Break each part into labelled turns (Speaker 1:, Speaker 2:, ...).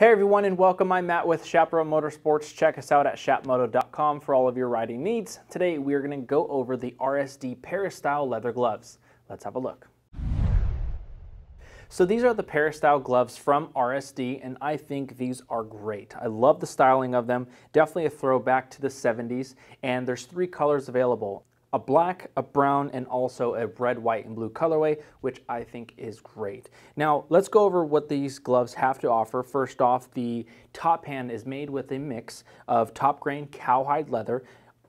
Speaker 1: Hey everyone and welcome. I'm Matt with Chaparral Motorsports. Check us out at chapmoto.com for all of your riding needs. Today we are going to go over the RSD Peristyle leather gloves. Let's have a look. So these are the Peristyle gloves from RSD and I think these are great. I love the styling of them. Definitely a throwback to the 70s and there's three colors available a black, a brown, and also a red, white, and blue colorway, which I think is great. Now, let's go over what these gloves have to offer. First off, the top hand is made with a mix of top grain cowhide leather,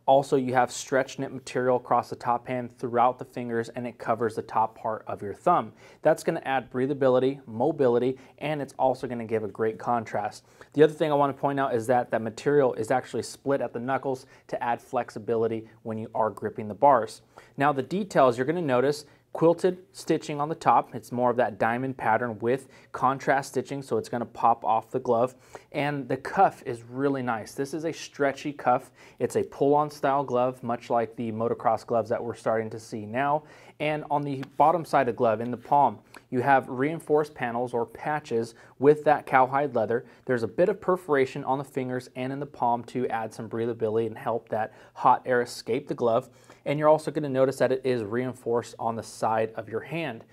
Speaker 1: also, you have stretch knit material across the top hand throughout the fingers and it covers the top part of your thumb. That's going to add breathability, mobility, and it's also going to give a great contrast. The other thing I want to point out is that that material is actually split at the knuckles to add flexibility when you are gripping the bars. Now the details you're going to notice quilted stitching on the top. It's more of that diamond pattern with contrast stitching, so it's gonna pop off the glove. And the cuff is really nice. This is a stretchy cuff. It's a pull-on style glove, much like the motocross gloves that we're starting to see now. And on the bottom side of the glove, in the palm, you have reinforced panels or patches with that cowhide leather. There's a bit of perforation on the fingers and in the palm to add some breathability and help that hot air escape the glove. And you're also gonna notice that it is reinforced on the side of your hand.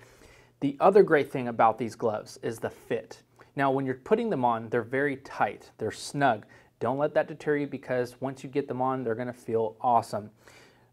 Speaker 1: The other great thing about these gloves is the fit. Now, when you're putting them on, they're very tight, they're snug. Don't let that deter you because once you get them on, they're gonna feel awesome.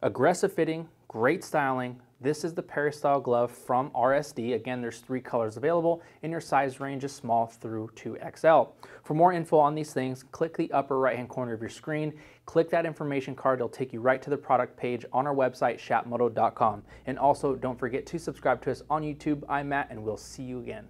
Speaker 1: Aggressive fitting, great styling, this is the Peristyle glove from RSD. Again, there's three colors available and your size range is small through to XL. For more info on these things, click the upper right hand corner of your screen, click that information card, it'll take you right to the product page on our website, chapmoto.com. And also don't forget to subscribe to us on YouTube. I'm Matt and we'll see you again.